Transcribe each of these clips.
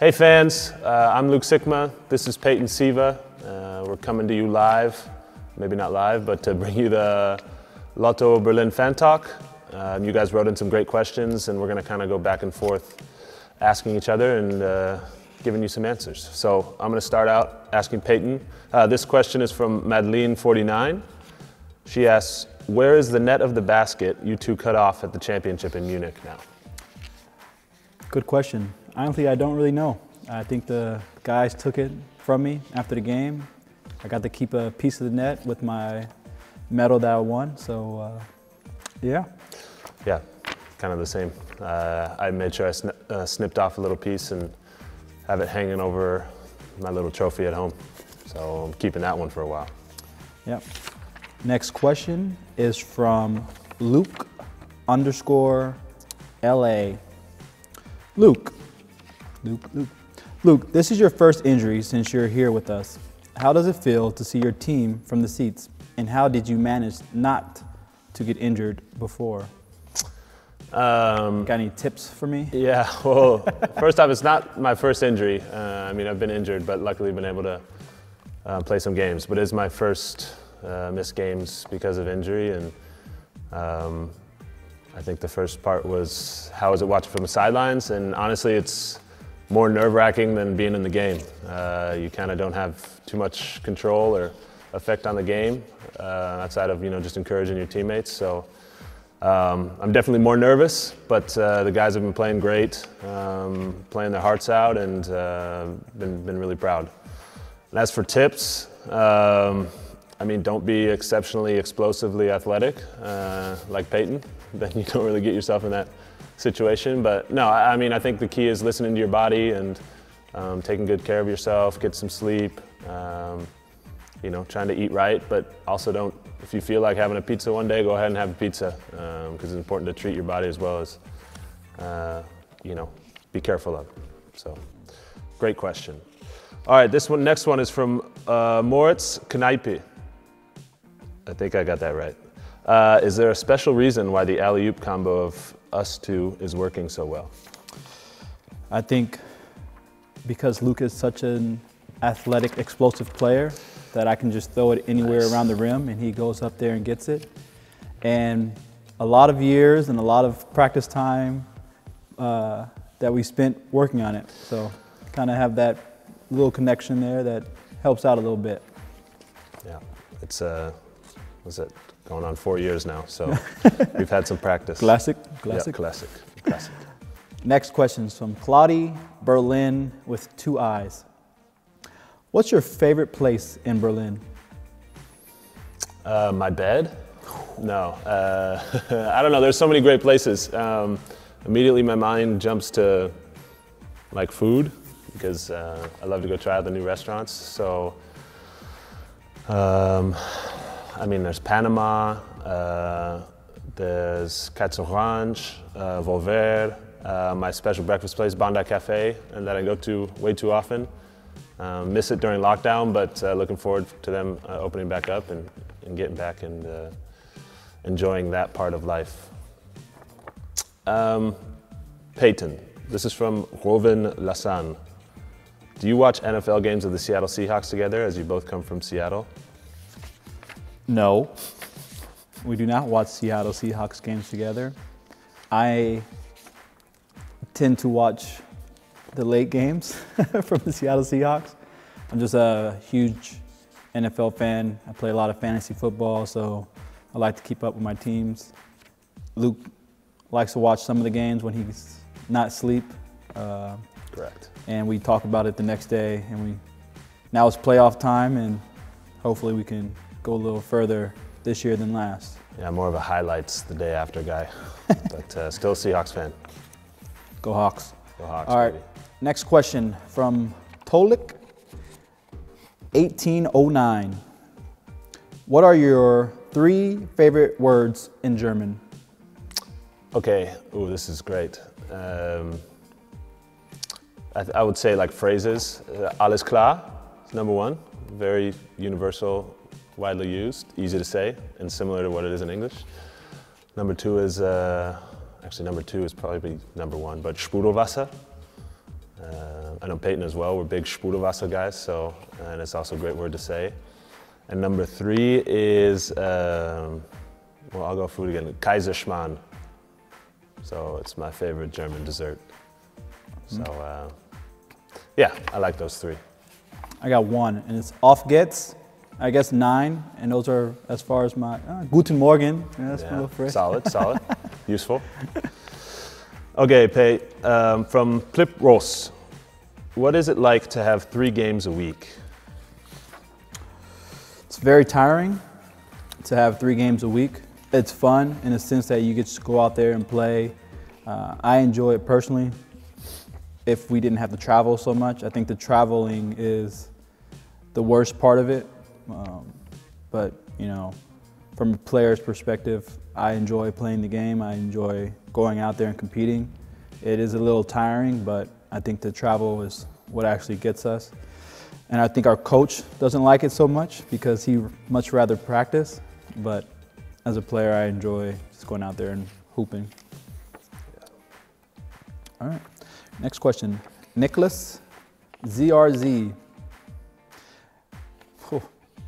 Hey fans, uh, I'm Luke Sikma. This is Peyton Siva. Uh, we're coming to you live, maybe not live, but to bring you the Lotto Berlin Fan Talk. Um, you guys wrote in some great questions, and we're going to kind of go back and forth asking each other and uh, giving you some answers. So I'm going to start out asking Peyton. Uh, this question is from Madeline49. She asks, Where is the net of the basket you two cut off at the championship in Munich now? Good question. Honestly, I don't really know. I think the guys took it from me after the game. I got to keep a piece of the net with my medal that I won. So, uh, yeah. Yeah, kind of the same. Uh, I made sure I sn- uh, snipped off a little piece and have it hanging over my little trophy at home. So I'm keeping that one for a while. Yep. Next question is from Luke underscore LA. Luke, Luke, Luke, Luke, this is your first injury since you're here with us. How does it feel to see your team from the seats? And how did you manage not to get injured before? Um, Got any tips for me? Yeah, well, first off, it's not my first injury. Uh, I mean, I've been injured, but luckily been able to uh, play some games. But it's my first uh, missed games because of injury, and um, I think the first part was how was it watching from the sidelines, and honestly, it's more nerve-wracking than being in the game. Uh, you kind of don't have too much control or effect on the game uh, outside of you know just encouraging your teammates. So. Um, I'm definitely more nervous, but uh, the guys have been playing great, um, playing their hearts out, and uh, been, been really proud. And as for tips, um, I mean, don't be exceptionally explosively athletic uh, like Peyton. Then you don't really get yourself in that situation. But no, I, I mean, I think the key is listening to your body and um, taking good care of yourself, get some sleep. Um, you know, trying to eat right, but also don't. If you feel like having a pizza one day, go ahead and have a pizza because um, it's important to treat your body as well as, uh, you know, be careful of. So, great question. All right, this one, next one is from uh, Moritz Kneipe. I think I got that right. Uh, is there a special reason why the alley oop combo of us two is working so well? I think because Luke is such an athletic, explosive player, that I can just throw it anywhere nice. around the rim and he goes up there and gets it. And a lot of years and a lot of practice time uh, that we spent working on it. So kind of have that little connection there that helps out a little bit. Yeah, it's uh, was it going on four years now? So we've had some practice. Classic, classic, yeah, classic, classic. Next question is from Claudie Berlin with two eyes. What's your favorite place in Berlin? Uh, my bed? No. Uh, I don't know. There's so many great places. Um, immediately, my mind jumps to like food because uh, I love to go try out the new restaurants. So, um, I mean, there's Panama, uh, there's Katz Orange, uh, Volver, uh, my special breakfast place, Banda Cafe, and that I go to way too often. Um, miss it during lockdown, but uh, looking forward to them uh, opening back up and, and getting back and uh, enjoying that part of life. Um, Peyton, this is from Rovin Lassan. Do you watch NFL games of the Seattle Seahawks together as you both come from Seattle? No, we do not watch Seattle Seahawks games together. I tend to watch the late games from the Seattle Seahawks. I'm just a huge NFL fan. I play a lot of fantasy football, so I like to keep up with my teams. Luke likes to watch some of the games when he's not asleep. Uh, Correct. And we talk about it the next day, and we now it's playoff time, and hopefully we can go a little further this year than last. Yeah, more of a highlights the day after guy, but uh, still Seahawks fan. Go Hawks. Go Hawks. All right. Baby. Next question from Tolik 1809. What are your three favorite words in German? Okay, oh, this is great. Um, I, th- I, would say like phrases. Uh, alles klar is number one. Very universal, widely used, easy to say, and similar to what it is in English. Number two is, uh, actually, number two is probably number one, but Sprudelwasser Uh, I know Peyton as well. We're big Sprudelwasser guys, so and it's also a great word to say. And number three is um, well, I'll go food again. Kaiserschmarrn. So it's my favorite German dessert. So uh, yeah, I like those three. I got one, and it's Aufgeht's. I guess nine, and those are as far as my uh, Guten Morgen. Yeah, that's my Yeah, little phrase. solid, solid, useful. Okay, Pay, um, from Plip Ross, what is it like to have three games a week? It's very tiring to have three games a week. It's fun in the sense that you get to go out there and play. Uh, I enjoy it personally. If we didn't have to travel so much, I think the traveling is the worst part of it. Um, but you know, from a player's perspective, I enjoy playing the game. I enjoy going out there and competing. It is a little tiring, but I think the travel is what actually gets us. And I think our coach doesn't like it so much because he much rather practice. But as a player, I enjoy just going out there and hooping. All right. Next question. Nicholas ZRZ.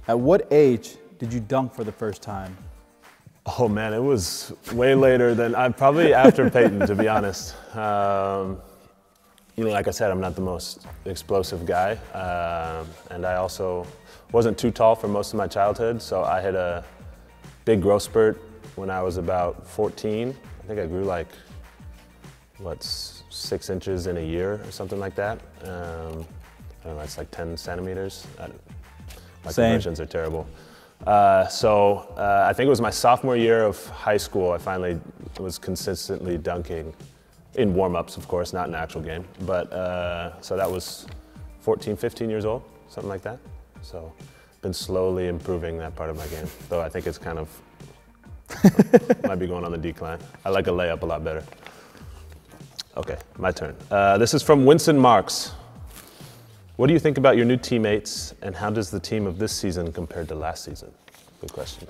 At what age did you dunk for the first time? Oh man, it was way later than I probably after Peyton, to be honest. Um, you know, like I said, I'm not the most explosive guy, um, and I also wasn't too tall for most of my childhood. So I had a big growth spurt when I was about 14. I think I grew like what six inches in a year or something like that. Um, I don't know, it's like 10 centimeters. I, my Same. conversions are terrible. Uh, so uh, I think it was my sophomore year of high school. I finally was consistently dunking in warm-ups, of course, not in actual game. But uh, so that was 14, 15 years old, something like that. So been slowly improving that part of my game, though I think it's kind of might be going on the decline. I like a layup a lot better. Okay, my turn. Uh, this is from Winston Marks. What do you think about your new teammates, and how does the team of this season compare to last season? Good question.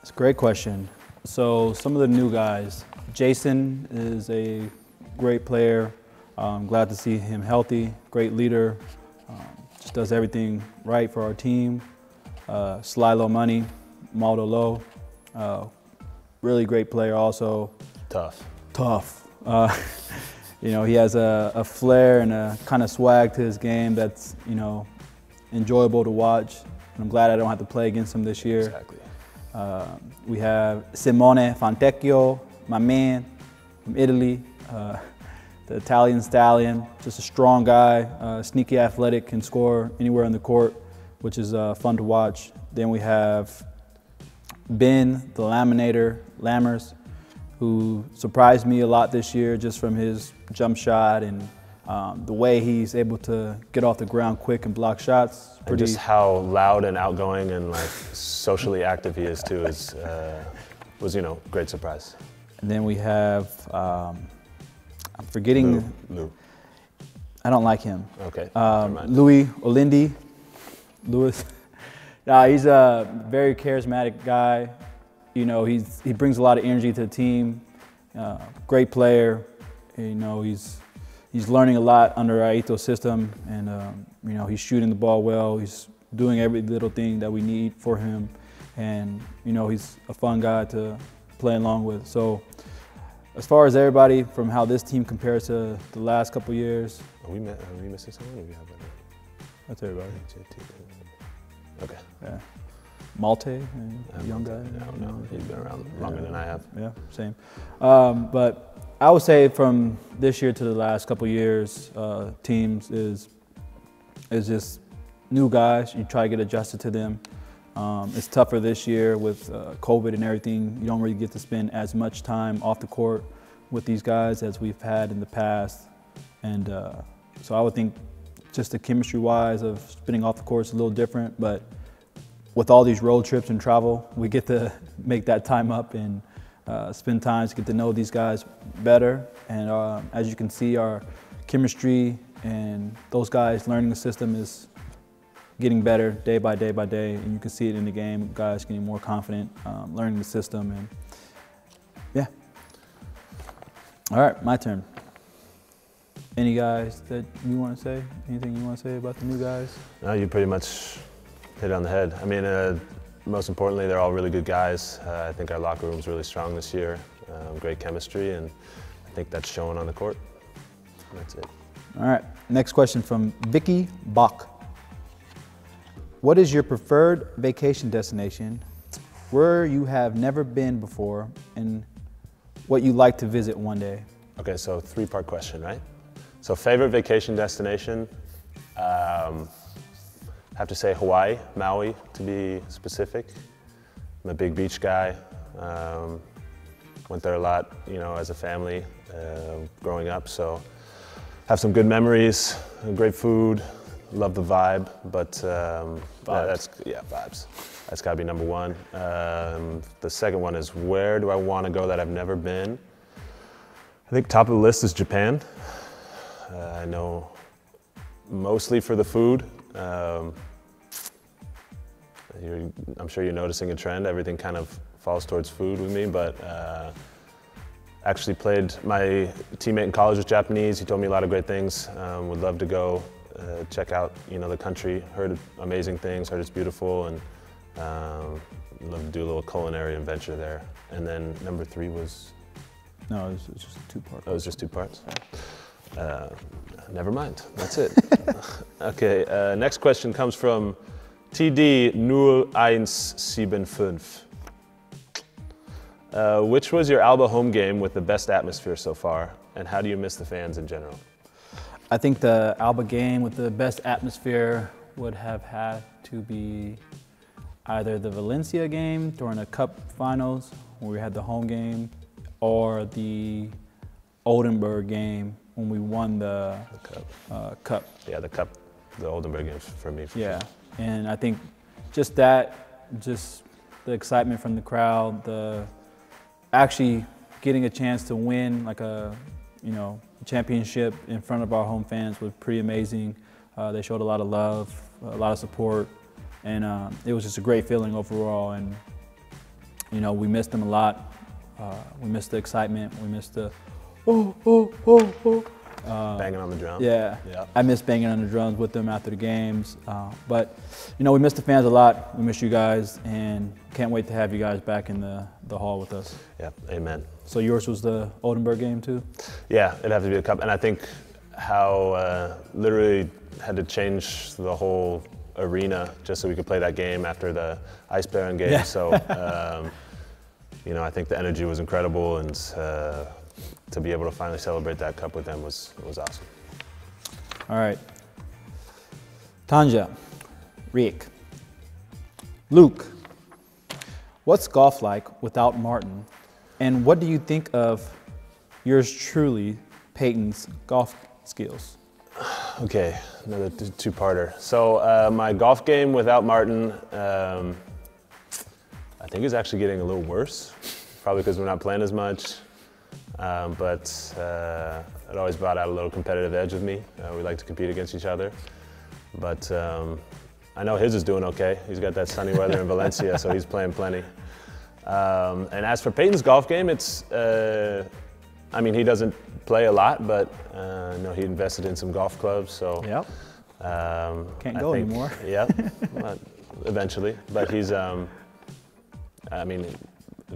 It's a great question. So some of the new guys, Jason is a great player. Um, glad to see him healthy. Great leader. Um, just does everything right for our team. Uh, Slylo Money, Maodo Lô, uh, really great player. Also Tough. tough. Uh, you know, he has a, a flair and a kind of swag to his game that's you know enjoyable to watch. And I'm glad I don't have to play against him this year. Exactly. Uh, we have Simone Fontecchio, my man from Italy, uh, the Italian stallion, just a strong guy, uh, sneaky athletic, can score anywhere on the court, which is uh, fun to watch. Then we have Ben, the laminator, Lammers, who surprised me a lot this year just from his jump shot and um, the way he's able to get off the ground quick and block shots. And just how loud and outgoing and like socially active he is too is uh, was you know great surprise. And then we have, um, I'm forgetting, Lou. Lou. I don't like him. Okay. Um. Louis Olinde, Louis. nah, he's a very charismatic guy. You know, he's, he brings a lot of energy to the team. Uh, great player. You know, he's he's learning a lot under our Aíto's system, and um, you know, he's shooting the ball well. He's doing every little thing that we need for him, and you know, he's a fun guy to play along with. So, as far as everybody from how this team compares to the last couple years, Are we, are we missing someone? We have that? that's everybody. Okay. Yeah. Malte, young guy. No, no, he's been around longer than I have. Yeah, same. Um, but I would say from this year to the last couple years, uh, teams is is just new guys. You try to get adjusted to them. Um, it's tougher this year with uh, COVID and everything. You don't really get to spend as much time off the court with these guys as we've had in the past. And uh, so I would think just the chemistry wise of spending off the court is a little different, but with all these road trips and travel, we get to make that time up and uh, spend time to get to know these guys better. And uh, as you can see, our chemistry and those guys learning the system is getting better day by day by day. And you can see it in the game, guys getting more confident, um, learning the system, and yeah. All right, my turn. Any guys that you want to say? Anything you want to say about the new guys? No, you pretty much hit it on the head. I mean, uh, most importantly, they're all really good guys. Uh, I think our locker room's really strong this year. Um, great chemistry, and I think that's showing on the court. That's it. All right. Next question from Vicky Bach. What is your preferred vacation destination, where you have never been before, and what you like to visit one day? Okay, so three-part question, right? So favorite vacation destination, um, have to say Hawaii, Maui to be specific. I'm a big beach guy. Um, went there a lot, you know, as a family uh, growing up. So have some good memories, great food, love the vibe. But um, yeah, that's yeah vibes. That's got to be number one. Um, the second one is where do I want to go that I've never been? I think top of the list is Japan. Uh, I know mostly for the food. Um, I'm sure you're noticing a trend. Everything kind of falls towards food with me, but uh, actually played. My teammate in college was Japanese. He told me a lot of great things. Um, would love to go uh, check out, you know, the country. Heard amazing things. Heard it's beautiful, and um, love to do a little culinary adventure there. And then number three was. No, it was, it was just two parts. Oh, it was just two parts. Uh, never mind. That's it. okay. Uh, next question comes from TD 0175. Uh, which was your Alba home game with the best atmosphere so far, and how do you miss the fans in general? I think the Alba game with the best atmosphere would have had to be either the Valencia game during the Cup finals, where we had the home game, or the Oldenburg game when we won the, the cup. Uh, cup. Yeah, the Cup, the Oldenburg game for me. For yeah, sure. and I think just that, just the excitement from the crowd, the actually getting a chance to win like a, you know, championship in front of our home fans was pretty amazing. Uh, they showed a lot of love, a lot of support, and uh, it was just a great feeling overall. And you know, we missed them a lot. Uh, we missed the excitement. We missed the oh oh oh oh uh, banging on the drums. Yeah, yeah. I miss banging on the drums with them after the games. Uh, but you know, we miss the fans a lot. We miss you guys, and can't wait to have you guys back in the, the hall with us. Yeah, amen. So yours was the Oldenburg game too. Yeah, it'd have to be a cup, and I think how uh, literally had to change the whole arena just so we could play that game after the Eisbären game. Yeah. So. Um, you know, I think the energy was incredible, and uh, to be able to finally celebrate that cup with them was, was awesome. All right. Tanja, Rick, Luke, what's golf like without Martin? And what do you think of yours truly, Peyton's golf skills? Okay, another two-parter. So uh, my golf game without Martin, um, I think is actually getting a little worse. Probably because we're not playing as much. Um, but uh, it always brought out a little competitive edge with me. Uh, we like to compete against each other. But um, I know his is doing okay. He's got that sunny weather in Valencia, so he's playing plenty. Um, and as for Peyton's golf game, it's, uh, I mean, he doesn't play a lot, but uh, know he invested in some golf clubs, so. Yep. Um, Can't I go think, anymore. Yeah, eventually. But he's, um, I mean,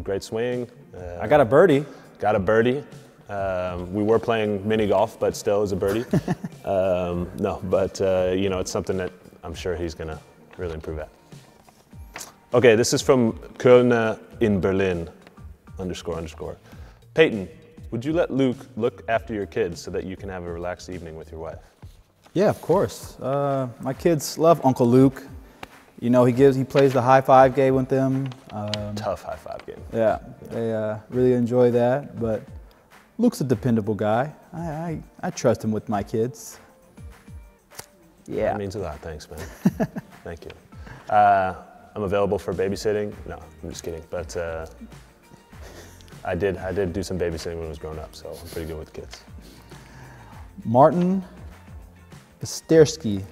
great swing. Uh, I got a birdie got a birdie. Um, we were playing mini golf, but still is a birdie. um, no, but uh, you know, it's something that I'm sure he's going to really improve at. Okay, this is from Kölner in Berlin, underscore underscore. Peyton, would you let Luke look after your kids so that you can have a relaxed evening with your wife? Yeah, of course. Uh, my kids love Uncle Luke. You know, he gives, he plays the high five game with them. Um, Tough high five game. Yeah, yeah. they uh, really enjoy that. But Luke's a dependable guy. I, I, I trust him with my kids. Yeah. That means a lot. Thanks, man. Thank you. Uh, I'm available for babysitting. No, I'm just kidding. But uh, I did I did do some babysitting when I was growing up, so I'm pretty good with kids. Martin Stersky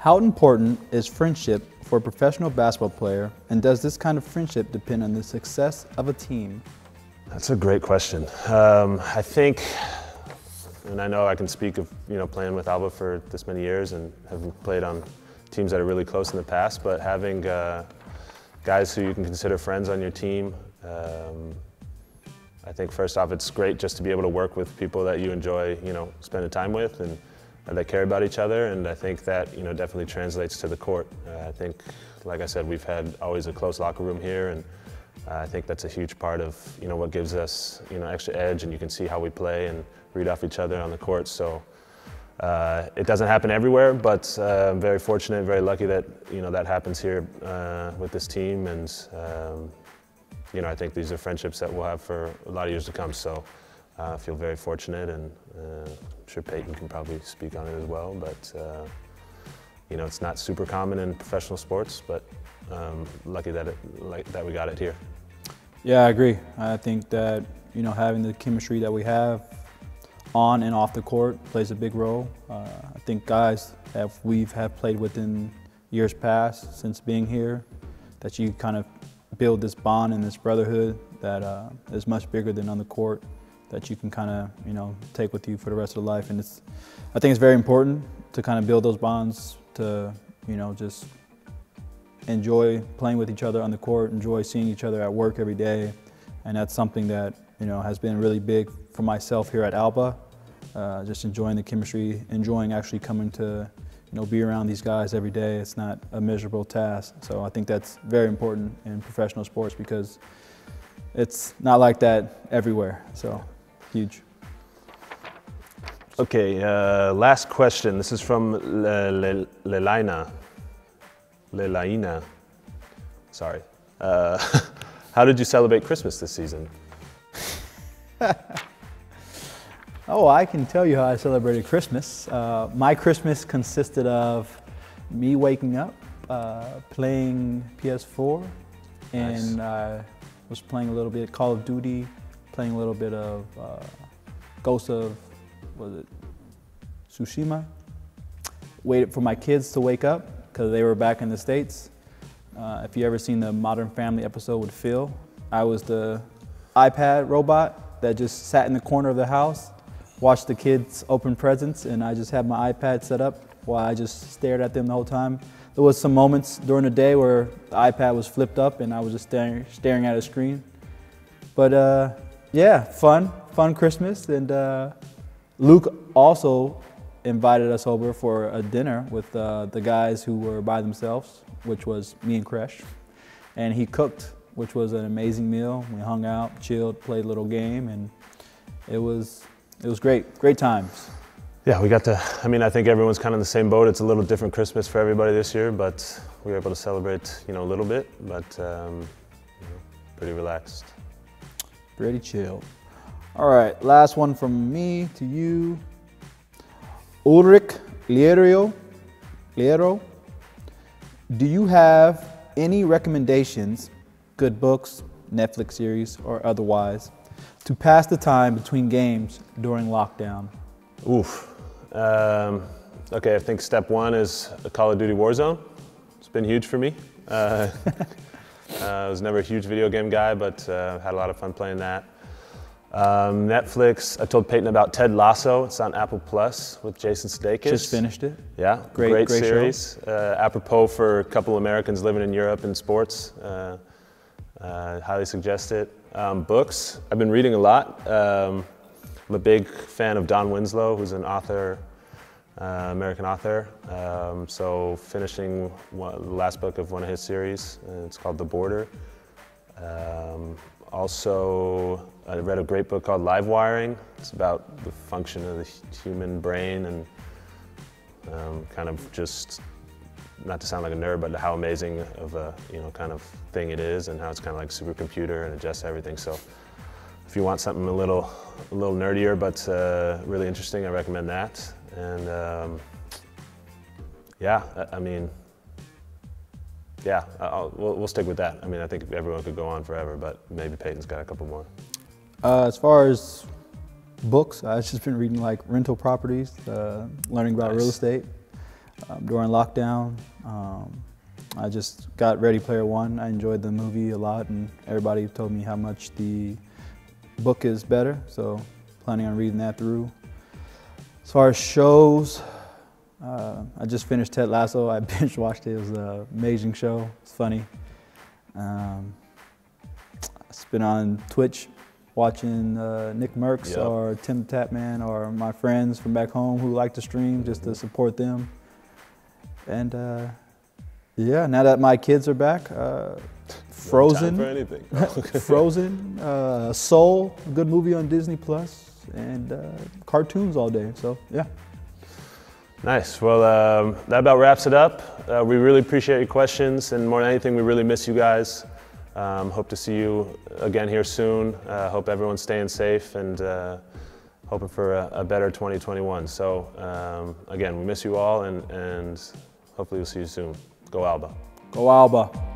how important is friendship for a professional basketball player, and does this kind of friendship depend on the success of a team? That's a great question. Um, I think and I know I can speak of you know playing with Alba for this many years and have played on teams that are really close in the past, but having uh, guys who you can consider friends on your team. Um, I think first off, it's great just to be able to work with people that you enjoy, you know, spending time with and, and that care about each other. And I think that, you know, definitely translates to the court. Uh, I think, like I said, we've had always a close locker room here, and uh, I think that's a huge part of, you know, what gives us, you know, extra edge. And you can see how we play and read off each other on the court. So. Uh, it doesn't happen everywhere, but uh, I'm very fortunate, very lucky that you know that happens here uh, with this team, and um, you know I think these are friendships that we'll have for a lot of years to come. So uh, I feel very fortunate, and uh, sure Peyton can probably speak on it as well. But uh, you know it's not super common in professional sports, but um, lucky that it like, that we got it here. Yeah, I agree. I think that you know having the chemistry that we have on and off the court plays a big role. Uh, I think guys that we've have played with in years past since being here, that you kind of build this bond and this brotherhood that uh, is much bigger than on the court that you can kind of you know take with you for the rest of life. And it's, I think it's very important to kind of build those bonds to you know just enjoy playing with each other on the court, enjoy seeing each other at work every day, and that's something that you know has been really big for myself here at Alba. Uh, just enjoying the chemistry, enjoying actually coming to you know be around these guys every day. It's not a miserable task. So I think that's very important in professional sports because it's not like that everywhere. So huge. Okay, uh, last question. This is from Lelaina. Lelaina. Sorry. Uh, how did you celebrate Christmas this season? oh, I can tell you how I celebrated Christmas. Uh, my Christmas consisted of me waking up, uh, playing PS4, and I was playing a little bit of Call of Duty, playing a little bit of uh, Ghost of, was it Tsushima? Waited for my kids to wake up because they were back in the States. Uh, if you ever seen the Modern Family episode with Phil, I was the iPad robot that just sat in the corner of the house, watched the kids open presents, and I just had my iPad set up while I just stared at them the whole time. There was some moments during the day where the iPad was flipped up and I was just staring, staring at a screen. But uh, yeah, fun, fun Christmas. And uh, Luke also invited us over for a dinner with uh, the guys who were by themselves, which was me and Kresh. And he cooked, which was an amazing meal. We hung out, chilled, played a little game, and it was, it was great, great times. Yeah, we got to, I mean, I think everyone's kind of in the same boat. It's a little different Christmas for everybody this year, but we were able to celebrate, you know, a little bit, but um, pretty relaxed. Pretty chill. All right, last one from me to you. Ulrich Liero, Liero, do you have any recommendations, good books, Netflix series, or otherwise, to pass the time between games during lockdown? Oof. Um, okay, I think step one is a Call of Duty Warzone. It's been huge for me. Uh, uh, I was never a huge video game guy, but uh, had a lot of fun playing that. Um, Netflix. I told Peyton about Ted Lasso. It's on Apple Plus with Jason Sudeikis. Just finished it. Yeah, great, great, great series. Uh, apropos for a couple Americans living in Europe in sports. Uh, uh, highly suggest it. Um, books. I've been reading a lot. Um, I'm a big fan of Don Winslow, who's an author, uh, American author. Um, so finishing one, the last book of one of his series. it's called The Border. Um, also, I read a great book called Live Wiring. It's about the function of the human brain and um, kind of just, not to sound like a nerd, but how amazing of a you know kind of thing it is, and how it's kind of like supercomputer and adjusts everything. So, if you want something a little, a little nerdier but uh, really interesting, I recommend that. And um, yeah, I, I mean, yeah, I'll, we'll, we'll, stick with that. I mean, I think everyone could go on forever, but maybe Peyton's got a couple more. Uh, as far as books, I've just been reading like rental properties, uh, learning about nice. real estate um, during lockdown. Um, I just got Ready Player One. I enjoyed the movie a lot, and everybody told me how much the book is better. So, planning on reading that through. As far as shows, uh, I just finished Ted Lasso. I binge watched it. It was an amazing show. It's funny. Um, I've been on Twitch watching uh, Nick Mercs Yep. or Tim Tapman or my friends from back home who like to stream just to support them. And uh, yeah, now that my kids are back, uh, Frozen. Time for anything. Frozen, uh, Soul, a good movie on Disney Plus, and uh, cartoons all day. So yeah, Nice. Well, um, that about wraps it up. Uh, we really appreciate your questions, and more than anything, we really miss you guys. Um, hope to see you again here soon. Uh, hope everyone's staying safe and uh, hoping for a, a better 2021. So, um, again, we miss you all, and, and hopefully we'll see you soon. Go Alba. go Alba.